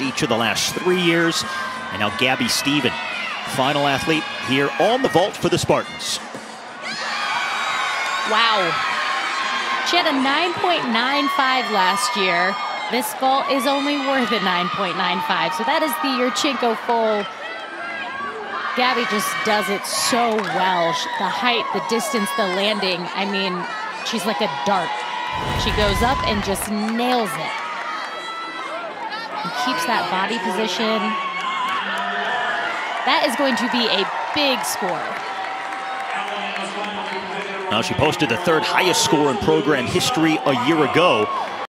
each of the last three years. And now Gabi Stephen, final athlete here on the vault for the Spartans. Wow. She had a 9.95 last year. This vault is only worth a 9.95. So that is the Yurchenko full. Gabi just does it so well. The height, the distance, the landing. I mean, she's like a dart. She goes up and just nails it keeps that body position. That is going to be a big score. Now she posted the third highest score in program history a year ago.